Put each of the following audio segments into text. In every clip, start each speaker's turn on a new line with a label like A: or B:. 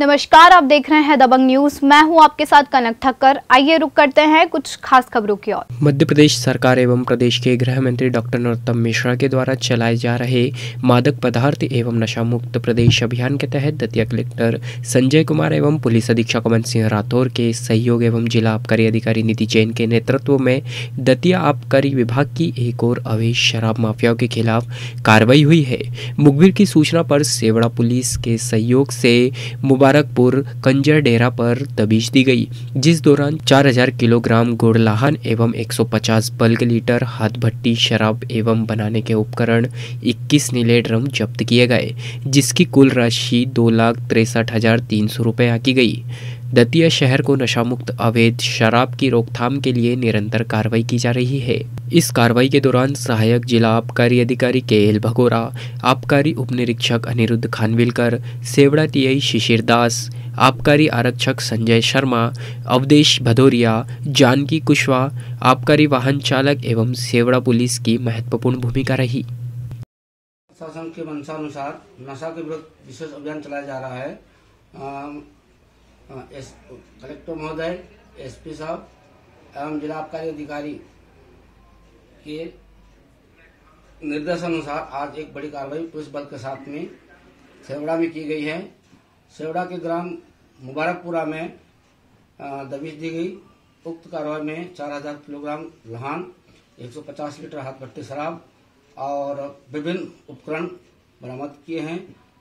A: नमस्कार, आप देख रहे हैं दबंग न्यूज़। मैं हूँ आपके साथ कनक ठक्कर आइए रुक करते हैं कुछ खास खबरों की ओर।
B: मध्य प्रदेश सरकार एवं प्रदेश के गृह मंत्री डॉक्टर नरोत्तम मिश्रा के द्वारा चलाए जा रहे मादक पदार्थ एवं नशा मुक्त प्रदेश अभियान के तहत दतिया कलेक्टर संजय कुमार एवं पुलिस अधीक्षक अमन सिंह राठौर के सहयोग एवं जिला आबकारी अधिकारी निधि जैन के नेतृत्व में दतिया आबकारी विभाग की एक और अवैध शराब माफियाओं के खिलाफ कार्रवाई हुई है। मुखबिर की सूचना पर सेवड़ा पुलिस के सहयोग से मुबारकपुर, कंजर डेरा पर दबिश दी गई, जिस दौरान 4000 किलोग्राम गुड़लाहन एवं 150 बल्क लीटर हाथ भट्टी शराब एवं बनाने के उपकरण 21 नीले ड्रम जब्त किए गए, जिसकी कुल राशि दो लाख तिरसठ हज़ार तीन सौ रुपये आकी गई। दतिया शहर को नशा मुक्त अवैध शराब की रोकथाम के लिए निरंतर कार्रवाई की जा रही है। इस कार्रवाई के दौरान सहायक जिला आबकारी अधिकारी के एल भगोरा, आबकारी उप निरीक्षक अनिरुद्ध खानविलकर, सेवड़ा टीआई शिशिर दास, आबकारी आरक्षक संजय शर्मा, अवधेश भदौरिया, जानकी कुशवाहा आबकारी वाहन चालक एवं सेवड़ा पुलिस की महत्वपूर्ण भूमिका रही।
C: शासन के मंशानुसार नशा के विरुद्ध विशेष अभियान चलाया जा रहा है। एस कलेक्टर महोदय, एसपी साहब एवं जिला आबकारी अधिकारी के निर्देशानुसार आज एक बड़ी कार्रवाई पुलिस बल के साथ में सेवड़ा में की गई है। सेवड़ा के ग्राम मुबारकपुरा में दबिश दी गई। उक्त कार्रवाई में 4000 किलोग्राम लहान 150 लीटर हाथ भट्टी शराब और विभिन्न उपकरण बरामद किए हैं,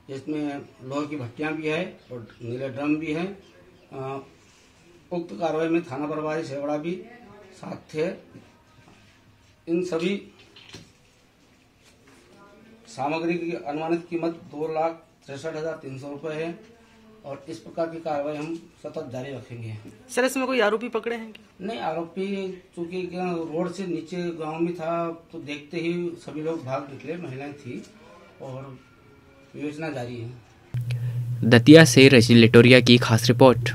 C: जिसमें लोहे की भट्टियाँ भी है और नीले ड्रम भी हैं। उक्त कार्रवाई में थाना प्रभारी सेवड़ा भी साथ थे। इन सभी सामग्री की अनुमानित कीमत दो लाख तिरसठ हज़ार तीन सौ रुपये है और इस प्रकार की कार्रवाई हम सतत जारी रखेंगे।
D: सर इसमें कोई आरोपी पकड़े हैं क्या?
C: नहीं आरोपी चूँकि रोड से नीचे गाँव में था तो देखते ही सभी लोग भाग निकले महिलाएँ थी और योजना जारी है।
B: दतिया से रजनी लिटोरिया की खास रिपोर्ट।